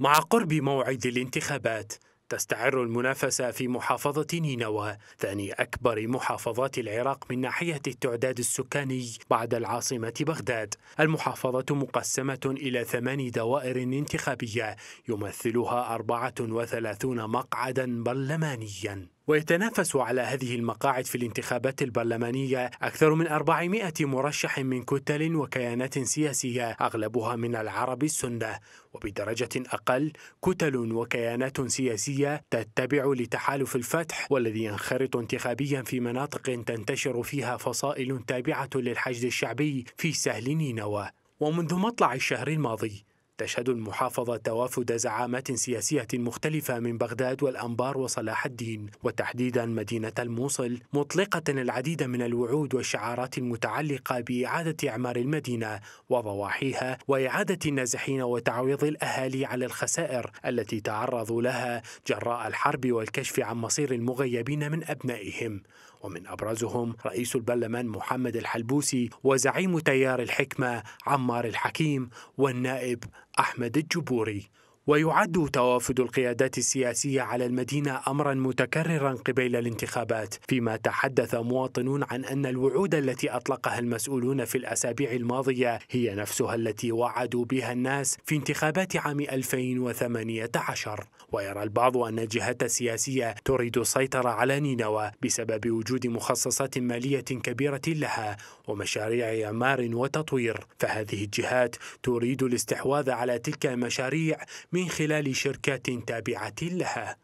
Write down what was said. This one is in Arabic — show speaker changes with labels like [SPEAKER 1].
[SPEAKER 1] مع قرب موعد الانتخابات تستعر المنافسة في محافظة نينوى ثاني أكبر محافظات العراق من ناحية التعداد السكاني بعد العاصمة بغداد. المحافظة مقسمة إلى ثمان دوائر انتخابية يمثلها 34 مقعدا برلمانيا. ويتنافس على هذه المقاعد في الانتخابات البرلمانية أكثر من 400 مرشح من كتل وكيانات سياسية أغلبها من العرب السنة. وبدرجة أقل كتل وكيانات سياسية تتبع لتحالف الفتح والذي ينخرط انتخابيا في مناطق تنتشر فيها فصائل تابعة للحشد الشعبي في سهل نينوى. ومنذ مطلع الشهر الماضي تشهد المحافظة توافد زعامات سياسية مختلفة من بغداد والأنبار وصلاح الدين وتحديدا مدينة الموصل مطلقة العديد من الوعود والشعارات المتعلقة بإعادة إعمار المدينة وضواحيها وإعادة النازحين وتعويض الأهالي على الخسائر التي تعرضوا لها جراء الحرب والكشف عن مصير المغيبين من أبنائهم. ومن أبرزهم رئيس البرلمان محمد الحلبوسي وزعيم تيار الحكمة عمار الحكيم والنائب أحمد الجبوري. ويعد توافد القيادات السياسية على المدينة أمرا متكررا قبيل الانتخابات فيما تحدث مواطنون عن أن الوعود التي أطلقها المسؤولون في الأسابيع الماضية هي نفسها التي وعدوا بها الناس في انتخابات عام 2018 ويرى البعض أن الجهات السياسية تريد السيطرة على نينوى بسبب وجود مخصصات مالية كبيرة لها ومشاريع إعمار وتطوير. فهذه الجهات تريد الاستحواذ على تلك المشاريع من خلال شركات تابعة لها.